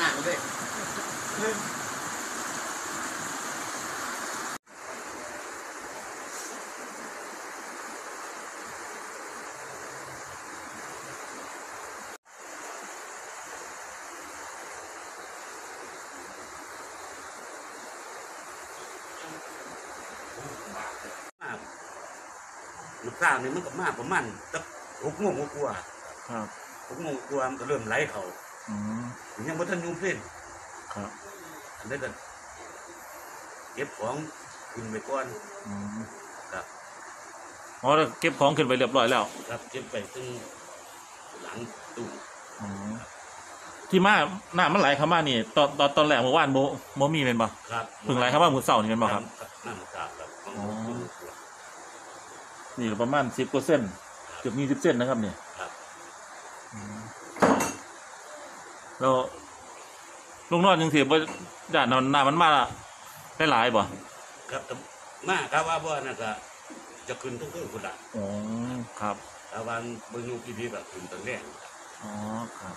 มากลูกสาวนี่มันก็มากประมาณสักหกโมงกว่าครับหกโมงกว่ามันก็เริ่มไหลเขา อืมยังบ่ทันยุ่งเส้นครับอันนี้ก็เก็บของขึ้นไปก่อนอืมครับอ๋อแล้วเก็บของขึ้นไปเรียบร้อยแล้วครับเก็บไปถึงหลังตู้อืมที่มาหน้ามันไหลเข้ามานี่ตอนตอนตอนแรกเมื่อวานโมโมมีเป็นบ่ครับเพิ่งไหลเข้ามาหมู่เสานี่เป็นบ่ครับ น้ำกาบครับของอ๋อตู้นี่ก็ประมาณสิบกว่าเส้นเกือบมีสิบเส้นนะครับเนี่ยครับ อืม แล้วลุงนอนยังเสียบ่ด่านนอนหน้ามันมาได้หลายบ่ครับแต่มาครับว่าบ่นั่นก็จะขึ้นทุกๆคนละอ๋อครับถ้าวันเบิ่งอยู่พี่ๆก็ขึ้นตั้งแรกอ๋อครับ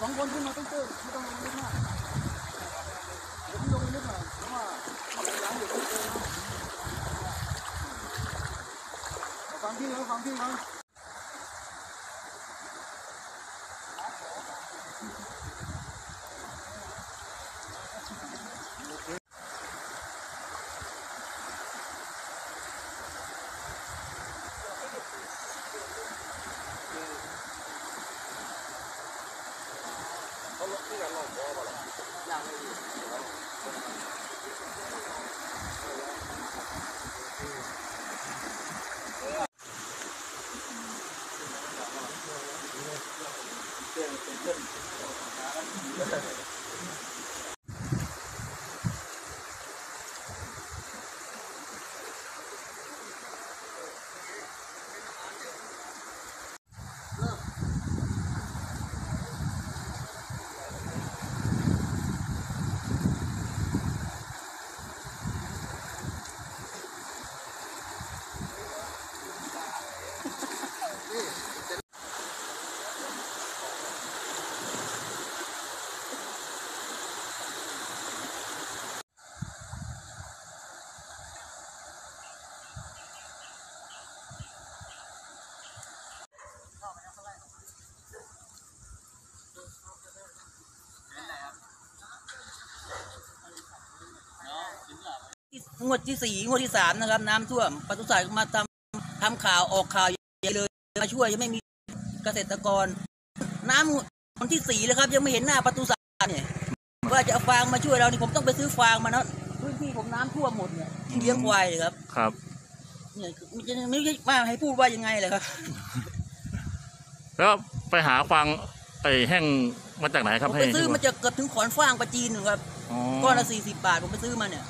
สองคนขึ้นมาต้องเจอไม่ต้องลงลึกมากเดี๋ยวพี่ลงลึกหน่อยเพราะว่าหลังอยู่ต้องเจอนะฟังพี่เขาฟังพี่เขา 这个老多吧了，两个。了。 งวดที่สี่งวดที่สามนะครับ น้ำท่วมปศุสัตว์มาทำทำข่าวออกข่าวใหญ่เลยมาช่วยยังไม่มีเกษตรกร น้ำวันที่สี่แล้วครับ ยังไม่เห็นหน้าปศุสัตว์เนี่ยว่าจะเอาฟางมาช่วยเรานี่ผมต้องไปซื้อฟางมานะพื้นที่ผมน้ำท่วมหมดเนี่ยที่เลี้ยงควายเลยครับครับเนี่ยมันจะไม่ใช่ว่าให้พูดว่ายังไงเลยครับ แล้วไปหาฟังไอ้แห้งมาจากไหนคผรับมให้ไปซื้อดูมาจากเกือบถึงขอนฟางปลาจีนหนึ่งครับอ๋อก้อนละสี่สิบบาทผมไปซื้อมาเนี่ย